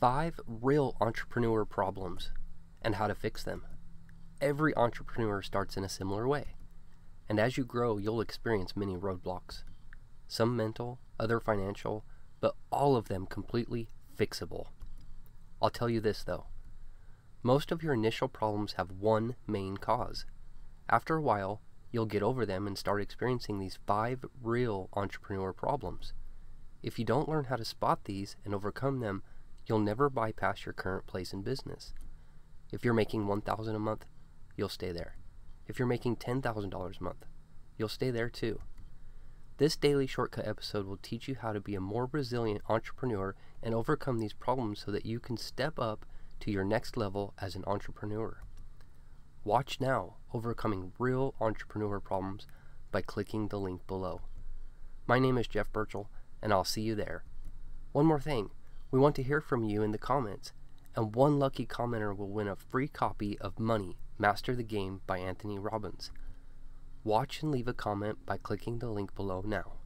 five real entrepreneur problems and how to fix them. Every entrepreneur starts in a similar way, and as you grow, you'll experience many roadblocks. Some mental, other financial, but all of them completely fixable. I'll tell you this though most of your initial problems have one main cause. After a while, you'll get over them and start experiencing these five real entrepreneur problems. If you don't learn how to spot these and overcome them, you'll never bypass your current place in business. If you're making 1000 a month, you'll stay there. If you're making $10,000 a month, you'll stay there too. This daily shortcut episode will teach you how to be a more resilient entrepreneur and overcome these problems so that you can step up to your next level as an entrepreneur. Watch now overcoming real entrepreneur problems by clicking the link below. My name is Jeff Burchell, and I'll see you there. One more thing we want to hear from you in the comments, and one lucky commenter will win a free copy of Money Master the Game by Anthony Robbins. Watch and leave a comment by clicking the link below now.